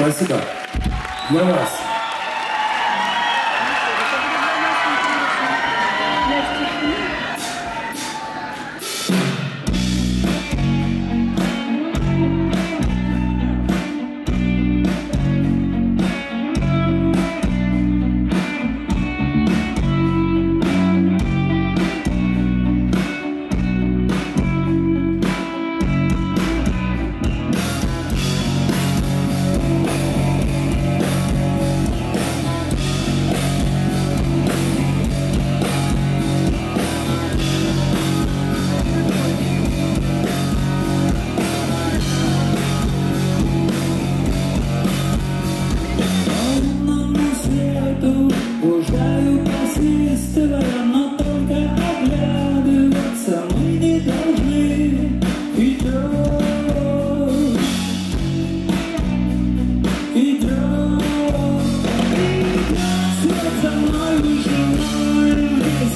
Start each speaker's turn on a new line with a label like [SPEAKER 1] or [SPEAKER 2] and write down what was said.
[SPEAKER 1] Pode se dar. Não é.